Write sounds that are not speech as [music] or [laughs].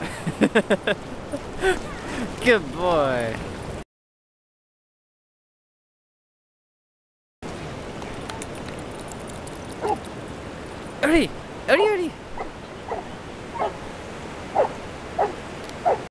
[laughs] Good boy. Hurry! Ernie, hurry!